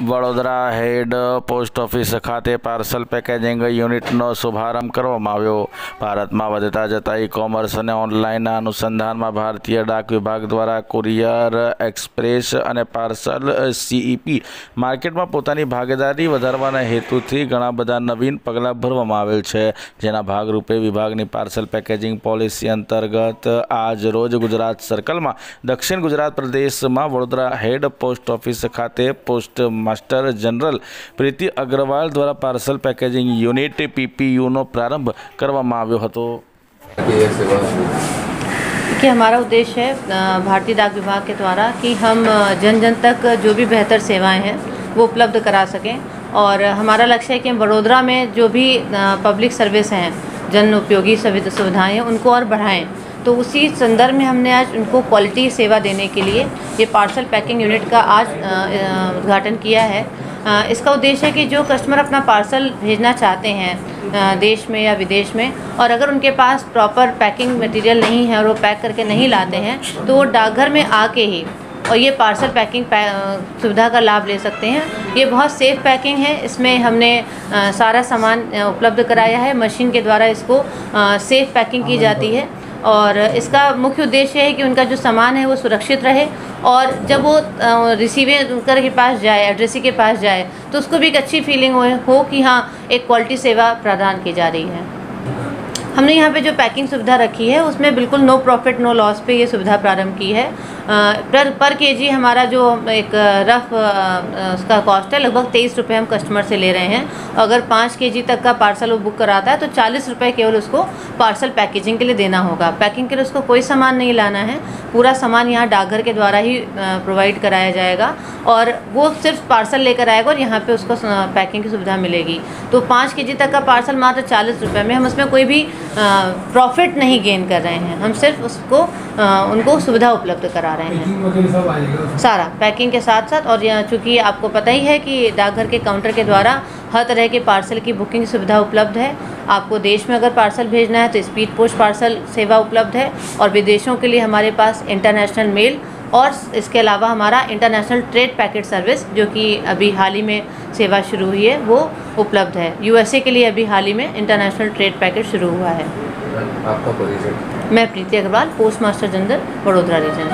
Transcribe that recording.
Vadodara head post office ખાતે parcel packaging યુનિટનો શુભારંભ કરવામાં આવ્યો. ભારતમાં વધતા જતા ઈ કોમર્સ અને ઓનલાઈનના અનુસંધાનમાં ભારતીય ડાક વિભાગ દ્વારા કુરિયર એક્સપ્રેસ અને પાર્સલ સીઈપી માર્કેટમાં પોતાની ભાગીદારી વધારવાના હેતુથી ઘણા બધા નવીન પગલાં ભરવામાં આવેલ છે. જેના ભાગરૂપે વિભાગની પાર્સલ પેકેજિંગ પોલિસી અંતર્ગત આજ રોજ ગુજરાત સર્કલમાં દક્ષિણ ગુજરાત પ્રદેશમાં વડોદરા હેડ પોસ્ટ ઓફિસ ખાતે post માસ્ટર જનરલ પ્રીતિ અગ્રવાલ દ્વારા પાર્સલ પેકેજિંગ યુનિટ પીપીયુનો પ્રારંભ કરવામાં આવ્યો હતો ये सेवा शुरू देखिए हमारा उद्देश्य है अ, भारतीय डाक विभाग के द्वारा कि हम अ, जन जन तक जो भी बेहतर सेवाएं हैं वो उपलब्ध करा सकें और हमारा लक्ष्य है कि हम वडोदरा में जो भी अ, पब्लिक सर्विस हैं जन उपयोगी सुविध- सुविधाएं हैं उनको और बढ़ाएं तो उसी संदर्भ में हमने आज उनको क्वालिटी सेवा देने के लिए ये पार्सल पैकिंग यूनिट का आज उद्घाटन किया है। इसका उद्देश्य है कि जो कस्टमर अपना पार्सल भेजना चाहते हैं देश में या विदेश में और अगर उनके पास प्रॉपर पैकिंग मटेरियल नहीं है और वो पैक करके नहीं लाते हैं तो वो डाकघर में आके ही और ये पार्सल पैकिंग सुविधा का लाभ ले सकते हैं। ये बहुत सेफ़ पैकिंग है। इसमें हमने सारा सामान उपलब्ध कराया है। मशीन के द्वारा इसको सेफ़ पैकिंग की जाती है। और इसका मुख्य उद्देश्य है कि उनका जो सामान है वो सुरक्षित रहे और जब वो रिसीवर के पास जाए एड्रेसी के पास जाए तो उसको भी एक अच्छी फीलिंग हो, हो कि हाँ एक क्वालिटी सेवा प्रदान की जा रही है। हमने यहाँ पे जो पैकिंग सुविधा रखी है उसमें बिल्कुल नो प्रॉफिट नो लॉस पे ये सुविधा प्रारंभ की है। पर पर केजी हमारा जो एक रफ उसका कॉस्ट है, लगभग तेईस रुपये हम कस्टमर से ले रहे हैं। अगर पाँच केजी तक का पार्सल वो बुक कराता है तो चालीस रुपये केवल उसको पार्सल पैकेजिंग के लिए देना होगा। पैकिंग के लिए उसको कोई सामान नहीं लाना है। पूरा सामान यहाँ डाकघर के द्वारा ही प्रोवाइड कराया जाएगा और वो सिर्फ़ पार्सल लेकर आएगा और यहाँ पर उसको पैकिंग की सुविधा मिलेगी। तो पाँच के तक का पार्सल मात्र चालीस रुपये में हम उसमें कोई भी प्रॉफिट नहीं गेन कर रहे हैं। हम सिर्फ़ उसको उनको सुविधा उपलब्ध करा रहे हैं। सारा पैकिंग के साथ साथ और यहाँ चूँकि आपको पता ही है कि डाकघर के काउंटर के द्वारा हर तरह के पार्सल की बुकिंग सुविधा उपलब्ध है। आपको देश में अगर पार्सल भेजना है तो स्पीड पोस्ट पार्सल सेवा उपलब्ध है और विदेशों के लिए हमारे पास इंटरनेशनल मेल और इसके अलावा हमारा इंटरनेशनल ट्रेड पैकेट सर्विस जो कि अभी हाल ही में सेवा शुरू हुई है वो उपलब्ध है। यूएसए के लिए अभी हाल ही में इंटरनेशनल ट्रेड पैकेट शुरू हुआ है। आपका मैं Preeti Agarwal post master general Vadodara region